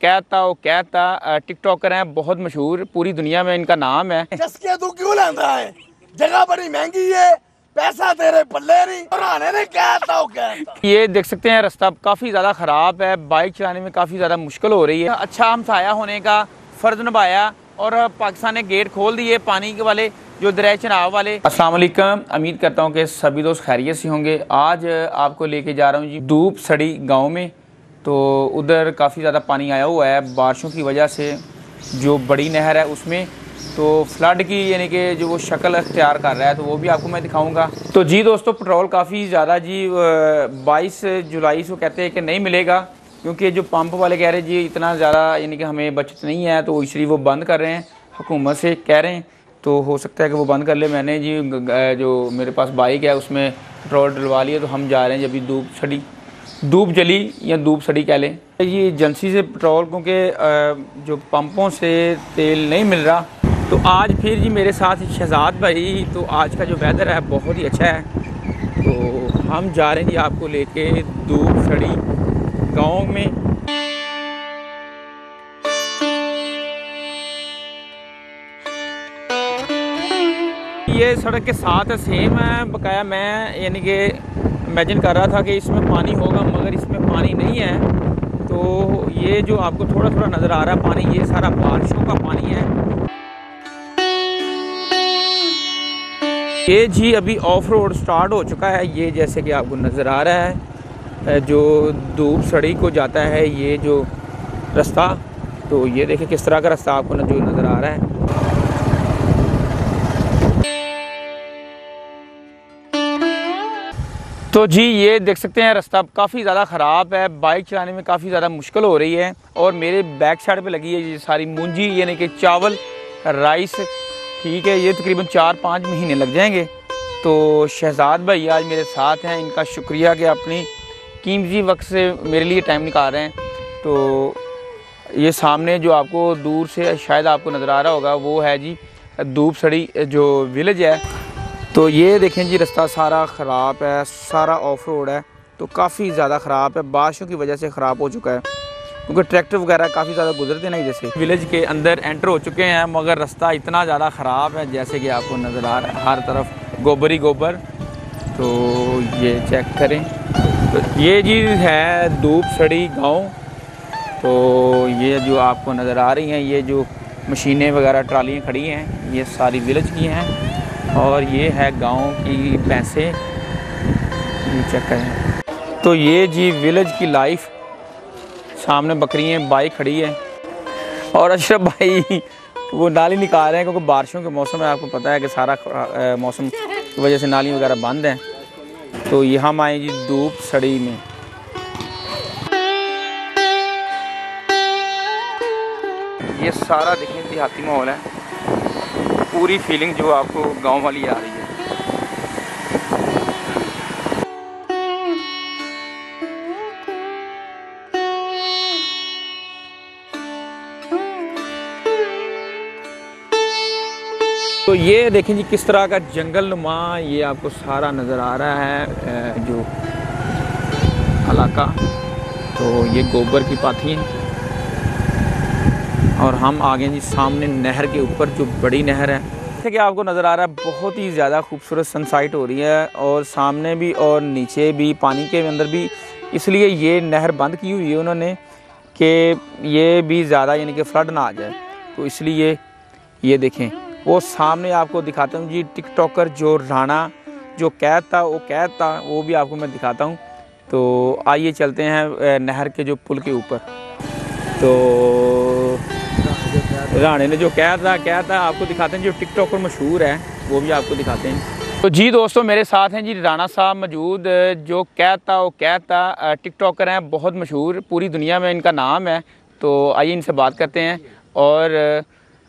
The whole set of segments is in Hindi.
कहता वो कहता टिकटॉकर हैं बहुत मशहूर पूरी दुनिया में इनका नाम है। चस्के तू क्यों लेंदा है? जगह बड़ी महँगी है पैसा तेरे पल्ले नहीं। और आने ने कहता हो कहता। ये देख सकते हैं रास्ता काफ़ी ज़्यादा ख़राब है बाइक चलाने में काफ़ी ज़्यादा मुश्किल हो रही है। अच्छा हम साया होने का फ़र्ज़ निभाया और पाकिस्तान ने गेट खोल दिए पानी के वाले जो दरिया चनाव वाले। अस्सलाम वालेकुम उम्मीद करता हूँ कि सभी दोस्त खैरियत से होंगे। आज आपको लेके जा रहा हूँ जी धूप सड़ी गाँव में। तो उधर काफ़ी ज़्यादा पानी आया हुआ है बारिशों की वजह से, जो बड़ी नहर है उसमें। तो फ्लड की यानी कि जो वो शक्ल अख्तियार कर रहा है तो वो भी आपको मैं दिखाऊँगा। तो जी दोस्तों, पेट्रोल काफ़ी ज़्यादा जी बाईस जुलाई से कहते हैं कि नहीं मिलेगा, क्योंकि जो पंप वाले कह रहे हैं, जी, इतना ज़्यादा यानी कि हमें बचत नहीं है तो इसलिए वो बंद कर रहे हैं। हुकूमत से कह रहे हैं तो हो सकता है कि वो बंद कर ले। मैंने जी जो मेरे पास बाइक है, उसमें पेट्रोल डलवा लिया तो हम जा रहे हैं, जब धूप सड़ी धूप जली या धूप सड़ी कह लें। ये एजेंसी से पेट्रोल, क्योंकि जो पंपों से तेल नहीं मिल रहा तो आज फिर जी मेरे साथ शहजाद भाई तो आज का जो वेदर है, बहुत ही अच्छा है। तो हम जा रहे हैं जी आपको लेके धूप सड़ी गाँव में। ये सड़क के साथ सेम है, बकाया मैं, यानी कि इमेजिन कर रहा था कि इसमें पानी होगा, मगर इसमें पानी नहीं है। तो ये जो आपको थोड़ा थोड़ा नज़र आ रहा है, पानी, ये सारा बारिशों का पानी है। ये जी अभी ऑफ़ रोड स्टार्ट हो चुका है। ये जैसे कि आपको नज़र आ रहा है जो धूप सड़ी को जाता है, ये जो रास्ता तो ये देखिए किस तरह का रास्ता आपको जो नज़र आ रहा है। तो जी, ये देख सकते हैं, रास्ता काफ़ी ज़्यादा ख़राब है, बाइक चलाने में काफ़ी ज़्यादा मुश्किल हो रही है और मेरे बैक साइड पे लगी है ये सारी मूंजी यानी कि चावल, राइस, ठीक है, ये तकरीबन चार पाँच महीने लग जाएँगे। तो शहजाद भाई आज मेरे साथ हैं, इनका शुक्रिया कि अपनी कीमती वक्त से मेरे लिए टाइम निकाल रहे हैं। तो ये सामने जो आपको दूर से शायद आपको नज़र आ रहा होगा, वो है जी धूप सड़ी जो विलेज है तो ये देखें जी, रास्ता सारा ख़राब है, सारा ऑफ़ रोड है तो काफ़ी ज़्यादा ख़राब है, बारिशों की वजह से ख़राब हो चुका है, क्योंकि ट्रैक्टर वगैरह काफ़ी ज़्यादा गुजरते नहीं जैसे। विलेज के अंदर एंटर हो चुके हैं, मगर रास्ता इतना ज़्यादा ख़राब है, जैसे कि आपको नज़र आ रहा है, हर तरफ़ गोबर ही गोबर। तो ये चेक करें। तो ये जी है धूप सड़ी गाँव। तो ये जो आपको नज़र आ रही हैं, ये जो मशीनें वगैरह, ट्रालियाँ खड़ी हैं, ये सारी विलेज की हैं। और ये है गाँव की पैसे चेक करें तो ये जी विलेज की लाइफ। सामने बकरी बकरियाँ बाइक खड़ी है। और अशरफ भाई, वो नाली निकाल रहे हैं क्योंकि बारिशों के मौसम में आपको पता है कि सारा मौसम की वजह से नाली वगैरह बंद हैं। तो यहाँ हम आए जी धूप सड़ी में। ये सारा देखिए, देहाती माहौल है। पूरी फीलिंग जो आपको गाँव वाली आ रही है। तो ये देखें जी, किस तरह का जंगल नुमा ये आपको सारा नज़र आ रहा है जो इलाका। तो ये गोबर की पाथी है। और हम आ गए जी सामने नहर के ऊपर, जो बड़ी नहर है। जैसे कि आपको नज़र आ रहा है, बहुत ही ज़्यादा खूबसूरत सनसाइट हो रही है और सामने भी और नीचे भी, पानी के अंदर भी। इसलिए ये नहर बंद की हुई है उन्होंने कि ये भी ज़्यादा यानी कि फ्लड ना आ जाए। तो इसलिए ये देखें, वो सामने आपको दिखाता हूँ जी टिकटॉकर जो राणा, जो कैद था, वो कैद था, वो भी आपको मैं दिखाता हूँ। तो आइए चलते हैं नहर के जो पुल के ऊपर। तो राणे ने जो कह था कह था आपको दिखाते हैं जो टिकटॉकर मशहूर है वो भी आपको दिखाते हैं। तो जी दोस्तों मेरे साथ हैं जी राणा साहब मौजूद जो कहता वो कहता टिकटॉकर हैं बहुत मशहूर पूरी दुनिया में इनका नाम है तो आइए इनसे बात करते हैं। और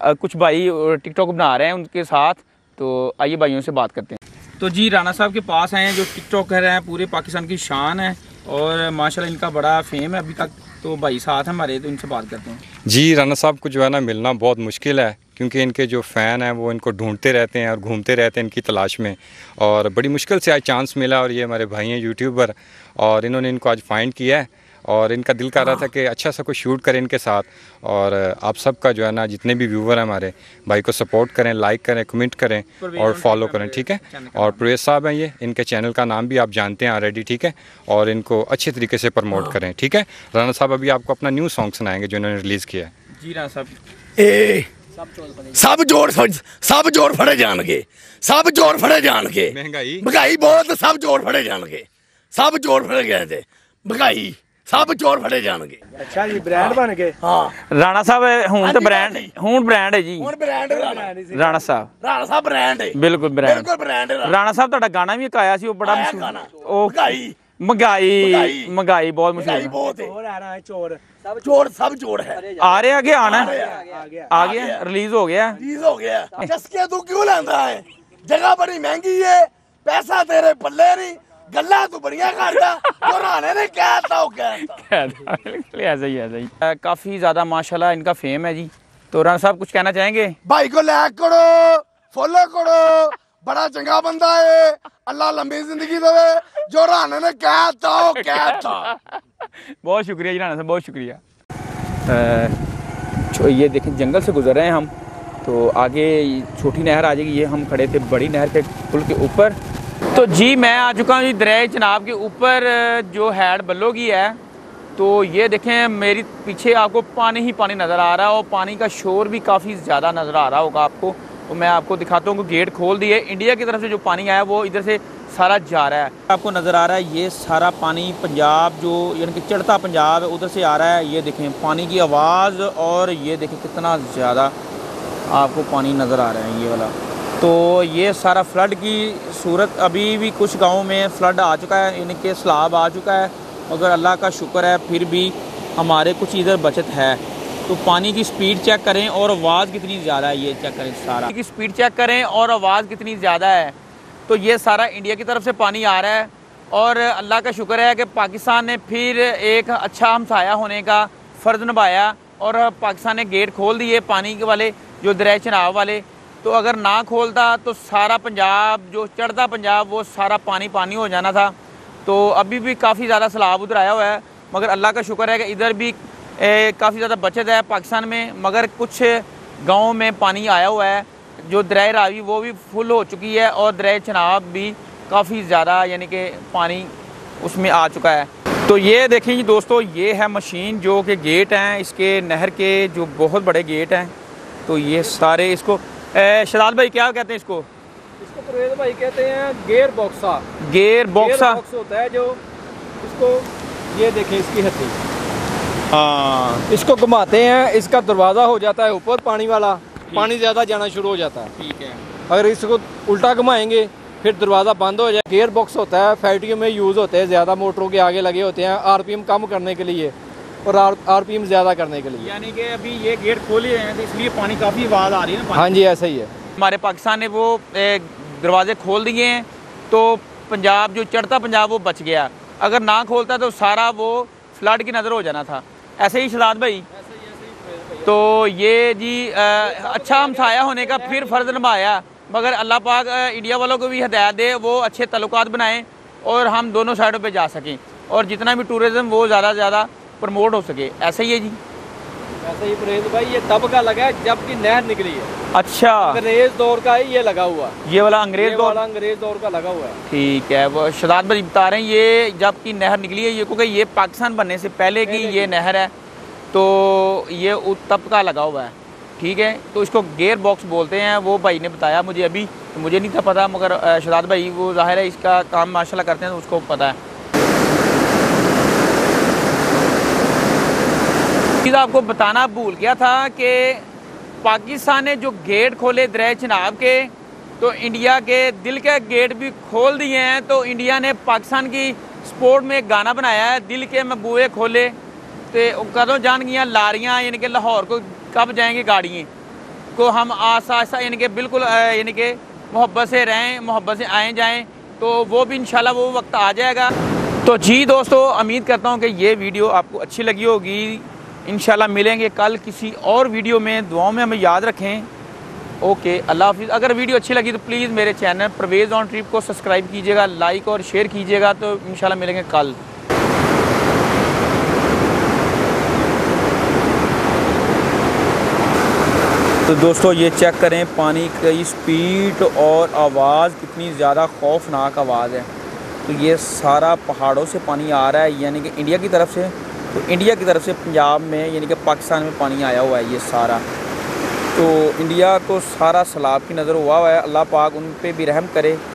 कुछ भाई टिकटॉक बना रहे हैं उनके साथ तो आइए भाइयों से बात करते हैं। तो जी राणा साहब के पास आए हैं जो टिकटॉकर हैं पूरे पाकिस्तान की शान है और माशाल्लाह इनका बड़ा फेम है। अभी तक तो भाई साथ हमारे तो इनसे बात करते हैं। जी राना साहब को जो है ना, मिलना बहुत मुश्किल है, क्योंकि इनके जो फ़ैन हैं, वो इनको ढूंढते रहते हैं और घूमते रहते हैं इनकी तलाश में। और बड़ी मुश्किल से आज चांस मिला और ये हमारे भाई हैं यूट्यूबर और इन्होंने इनको आज फाइंड किया है। और इनका दिल कर रहा था कि अच्छा सा कुछ शूट करें इनके साथ और आप सबका जो है ना जितने भी व्यूवर हैं हमारे भाई को सपोर्ट करें लाइक करें कमेंट करें और फॉलो करें ठीक है और प्रवेश साहब हैं ये इनके चैनल का नाम भी आप जानते हैं ऑलरेडी ठीक है और इनको अच्छे तरीके से प्रमोट करें ठीक है राना साहब अभी आपको अपना न्यू सॉन्ग सुनाएंगे जो इन्होंने रिलीज़ किया है ਜੀ ਰਾਣਾ ਸਾਹਿਬ ਏ ਸਭ ਜੋੜ ਫੜ ਸਭ ਜੋੜ ਫੜੇ ਜਾਣਗੇ ਸਭ ਜੋੜ ਫੜੇ ਜਾਣਗੇ ਮਹਿੰਗਾਈ ਮਹਿੰਗਾਈ ਬਹੁਤ ਸਭ ਜੋੜ ਫੜੇ ਜਾਣਗੇ ਸਭ ਜੋੜ ਫੜੇ ਗਏ ਤੇ ਮਹਿੰਗਾਈ ਸਭ ਜੋੜ ਫੜੇ ਜਾਣਗੇ। ਅੱਛਾ ਜੀ ਬ੍ਰਾਂਡ ਬਣ ਗਏ। ਹਾਂ। ਰਾਣਾ ਸਾਹਿਬ ਹੁਣ ਤਾਂ ਬ੍ਰਾਂਡ। ਹੁਣ ਬ੍ਰਾਂਡ ਹੈ ਜੀ। ਹੁਣ ਬ੍ਰਾਂਡ ਰਾਣਾ। ਰਾਣਾ ਸਾਹਿਬ। ਰਾਣਾ ਸਾਹਿਬ ਬ੍ਰਾਂਡ ਹੈ। ਬਿਲਕੁਲ ਬ੍ਰਾਂਡ ਬਿਲਕੁਲ ਬ੍ਰਾਂਡ ਰਾਣਾ। ਰਾਣਾ ਸਾਹਿਬ ਤੁਹਾਡਾ ਗਾਣਾ ਵੀ ਇੱਕ ਆਇਆ ਸੀ ਉਹ ਬੜਾ ਮਸ਼ਹੂਰ। ਉਹ ਮਹਿੰਗਾਈ। ਮਹਿੰਗਾਈ। ਮਹਿੰਗਾਈ। ਬਹੁਤ ਮਸ਼ਹੂਰ ਬਹੁਤ ਹੈ। ਹੋਰ ਆ ਰਹਾ ਹੈ ਚੋਰ ਜੋੜ ਸਭ ਜੋੜ ਹੈ। ਆ ਰਿਹਾ ਕਿ ਆਣਾ? ਆ ਗਿਆ। ਆ ਗਿਆ? ਰਿਲੀਜ਼ ਹੋ ਗਿਆ? ਚੀਜ਼ ਹੋ ਗਿਆ। ਚਸਕੇ ਤੂੰ ਕਿਉਂ ਲੈਂਦਾ ਹੈ? ਜਗ੍ਹਾ ਬੜੀ ਮਹਿੰਗੀ ਏ ਪੈਸਾ ਤੇਰੇ ਪੱਲੇ ਨਹੀਂ। ਗੱਲਾਂ ਤੂੰ ਬੜੀਆਂ ਕਰਦਾ ਜੋ ਰਾਣੇ ਨੇ ਕਹਿਤਾ ਉਹ ਕਹਿਤਾ बिल्कुल ऐसा ही ऐसा ही अ, काफी ज्यादा माशाल्लाह इनका फेम है जी तो राणा साहब कुछ कहना चाहेंगे ਭਾਈ ਕੋ ਲਾਇਕ ਕਰੋ ਫੋਲੋ ਕਰੋ ਬੜਾ ਚੰਗਾ ਬੰਦਾ ਏ ਅੱਲਾ ਲੰਬੀ ਜ਼ਿੰਦਗੀ ਦੇਵੇ ਜੋ ਰਾਣੇ ਨੇ ਕਹਿਤਾ ਉਹ ਕਹਿਤਾ बहुत शुक्रिया जी राणा साहब बहुत शुक्रिया अ, छो- ये देखें जंगल से गुजर रहे हैं हम तो आगे छोटी नहर आ जाएगी ये हम खड़े थे बड़ी नहर के पुल के ऊपर तो जी, मैं आ चुका हूँ जी दरिया चनाब के ऊपर, जो हैड बल्लो की है। तो ये देखें, मेरी पीछे आपको पानी ही पानी नज़र आ रहा है और पानी का शोर भी काफ़ी ज़्यादा नज़र आ रहा होगा आपको। तो मैं आपको दिखाता हूँ कि गेट खोल दिए। इंडिया की तरफ़ से जो पानी आया, वो इधर से सारा जा रहा है। आपको नज़र आ रहा है, ये सारा पानी पंजाब जो, यानी कि चढ़ता पंजाब है, उधर से आ रहा है। ये देखें, पानी की आवाज़ और ये देखें कितना ज़्यादा आपको पानी नज़र आ रहा है, ये वाला। तो ये सारा फ्लड की सूरत अभी भी कुछ गाँव में फ्लड आ चुका है यानी कि सैलाब आ चुका है, मगर अल्लाह का शुक्र है फिर भी हमारे कुछ इधर बचत है। तो पानी की स्पीड चेक करें और आवाज़ कितनी ज़्यादा है, ये चेक करें सारा। की स्पीड चेक करें और आवाज़ कितनी ज़्यादा है। तो ये सारा इंडिया की तरफ़ से पानी आ रहा है और अल्लाह का शुक्र है कि पाकिस्तान ने फिर एक अच्छा हमसाया होने का फ़र्ज़ निभाया और पाकिस्तान ने गेट खोल दिए पानी के वाले, जो दरिया चनाव वाले। तो अगर ना खोलता तो सारा पंजाब, जो चढ़ता पंजाब, वो सारा पानी पानी हो जाना था। तो अभी भी काफ़ी ज़्यादा सैलाब उधर आया हुआ है, मगर अल्लाह का शुक्र है कि इधर भी काफ़ी ज़्यादा बचत है पाकिस्तान में, मगर कुछ गाँव में पानी आया हुआ है। जो दरिया रावी, वो भी फुल हो चुकी है और दरिया चनाब भी काफ़ी ज़्यादा, यानी कि पानी उसमें आ चुका है। तो ये देखें जी दोस्तों, ये है मशीन जो कि गेट हैं, इसके नहर के जो बहुत बड़े गेट हैं। तो ये सारे इसको ए, भाई क्या कहते हैं इसको? इसको परवेज भाई कहते हैं गेयर बॉक्सा गेयर बॉक्सा बॉक्स होता है जो इसको ये देखें इसकी हथी हाँ। इसको घुमाते हैं इसका दरवाज़ा हो जाता है ऊपर पानी वाला। पानी ज़्यादा जाना शुरू हो जाता है। ठीक है। अगर इसको उल्टा घुमाएँगे फिर दरवाज़ा बंद हो जाए। गेयर बॉक्स होता है फैक्ट्रियों में यूज़ होते हैं ज़्यादा मोटरों के आगे लगे होते हैं आरपीएम कम करने के लिए। और आर आरपीएम ज़्यादा करने के लिए। यानी कि अभी ये गेट खोले हैं तो इसलिए पानी काफ़ी आवाज़ आ रही है ना हाँ जी ऐसा ही है। हमारे पाकिस्तान ने वो दरवाजे खोल दिए हैं तो पंजाब जो चढ़ता पंजाब वो बच गया। अगर ना खोलता तो सारा वो फ्लड की नज़र हो जाना था। ऐसे ही शदाद भाई। तो ये जी अ, अच्छा हमसाया होने का फिर फ़र्ज़ निभाया। मगर अल्लाह पाक इंडिया वालों को भी हदायत दे वो अच्छे तल्लुकात बनाएँ और हम दोनों साइडों पे जा सकें। और जितना भी टूरिज़्म वो ज़्यादा से ज़्यादा प्रमोट हो सके। ऐसे ही है जी। ऐसा ही परहेज भाई ये तब का लगा है जब की नहर निकली है। अच्छा। अंग्रेज़ दौर का ही ये लगा हुआ ये वाला अंग्रेज़ दौर? वाला अंग्रेज़ दौर का लगा हुआ है। ठीक है वो शदाद भाई बता रहे हैं ये जब की नहर निकली है ये क्योंकि ये पाकिस्तान बनने से पहले की ये नहर है तो ये तब का लगा हुआ है। ठीक है तो इसको गेयर बॉक्स बोलते हैं वो भाई ने बताया मुझे अभी तो मुझे नहीं था पता मगर शदाद भाई वो ज़ाहिर है इसका काम माशाल्लाह करते हैं तो उसको पता है। चीज़ आपको बताना भूल गया था कि पाकिस्तान ने जो गेट खोले दर चनाब के तो इंडिया के दिल के गेट भी खोल दिए हैं तो इंडिया ने पाकिस्तान की स्पोर्ट में एक गाना बनाया है, दिल के मैं बुए खोले तो कदों जान गया लारियाँ, यानी कि लाहौर को कब जाएँगी गाड़ियाँ, को हम आसा आस्ता यानी कि बिल्कुल यानी कि मोहब्बत से रहें, मोहब्बत से आए जाएँ तो वो भी इंशाल्लाह वो वक्त आ जाएगा। तो जी दोस्तों, उम्मीद करता हूँ कि ये वीडियो आपको अच्छी लगी होगी। इन मिलेंगे कल किसी और वीडियो में। दुआओं में हमें याद रखें। ओके, अल्लाह हाफि अगर वीडियो अच्छी लगी तो प्लीज़ मेरे चैनल परवेज़ ऑन ट्रिप को सब्सक्राइब कीजिएगा, लाइक और शेयर कीजिएगा तो इन मिलेंगे कल। तो दोस्तों, ये चेक करें, पानी की स्पीड और आवाज़ कितनी ज़्यादा खौफनाक आवाज़ है। तो ये सारा पहाड़ों से पानी आ रहा है, यानी कि इंडिया की तरफ़ से। तो इंडिया की तरफ़ से पंजाब में, यानी कि पाकिस्तान में पानी आया हुआ है ये सारा। तो इंडिया को सारा सैलाब की नज़र हुआ हुआ है। अल्लाह पाक उन पर भी रहम करे।